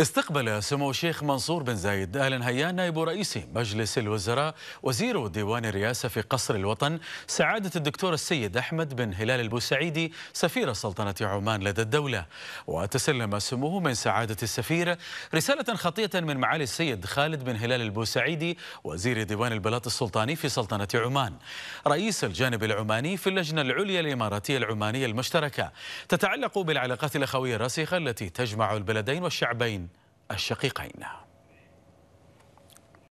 استقبل سمو الشيخ منصور بن زايد. آل هيان نائب رئيس مجلس الوزراء وزير ديوان الرئاسة في قصر الوطن سعادة الدكتور السيد أحمد بن هلال البوسعيدي سفير سلطنة عمان لدى الدولة. وتسلم سموه من سعادة السفير رسالة خطية من معالي السيد خالد بن هلال البوسعيدي وزير ديوان البلاط السلطاني في سلطنة عمان. رئيس الجانب العماني في اللجنة العليا الإماراتية العمانية المشتركة. تتعلق بالعلاقات الأخوية الراسخة التي تجمع البلدين والشعبين. الشقيقين.